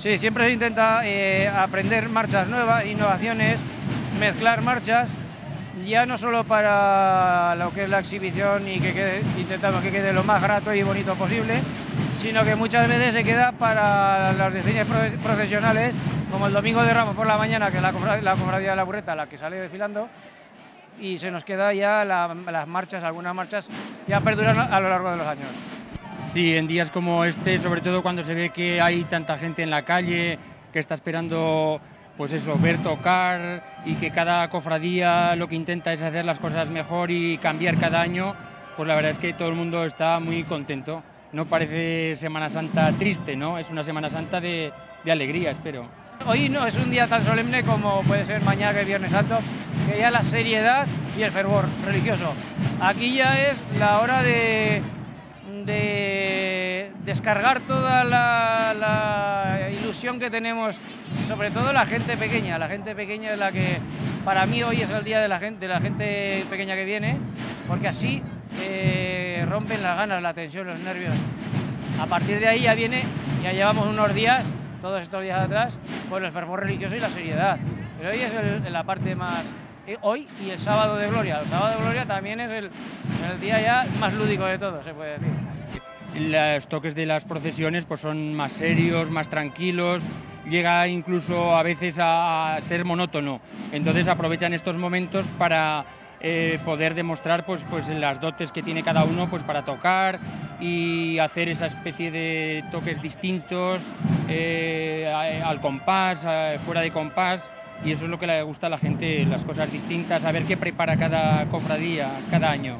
Sí, siempre se intenta eh, aprender marchas nuevas, innovaciones, mezclar marchas, ya no solo para lo que es la exhibición y que intentamos que quede lo más grato y bonito posible, sino que muchas veces se queda para las diseños profesionales, como el Domingo de Ramos por la mañana, que es la cofradía, de la burreta, la que sale desfilando, y se nos queda ya las marchas, algunas marchas ya perduran a lo largo de los años. Sí, en días como este, sobre todo cuando se ve que hay tanta gente en la calle que está esperando pues eso, ver tocar y que cada cofradía lo que intenta es hacer las cosas mejor y cambiar cada año, pues la verdad es que todo el mundo está muy contento. No parece Semana Santa triste, ¿no? Es una Semana Santa de, de alegría, espero. Hoy no es un día tan solemne como puede ser mañana que es Viernes Santo, que ya la seriedad y el fervor religioso. Aquí ya es la hora de de descargar toda la, ilusión que tenemos, sobre todo la gente pequeña. La gente pequeña es la que, para mí hoy es el día de la gente, de la gente pequeña que viene, porque así eh, rompen las ganas, la tensión, los nervios. A partir de ahí ya viene, ya llevamos unos días, todos estos días atrás, con el fervor religioso y la seriedad. Pero hoy es la parte más, hoy y el sábado de gloria. El sábado de gloria también es el, el, día ya más lúdico de todo, se puede decir los toques de las procesiones pues son más serios, más tranquilos, llega incluso a veces a ser monótono. Entonces aprovechan estos momentos para eh, poder demostrar pues, pues las dotes que tiene cada uno pues, para tocar y hacer esa especie de toques distintos eh, al compás, fuera de compás. Y eso es lo que le gusta a la gente, las cosas distintas, a ver qué prepara cada cofradía cada año.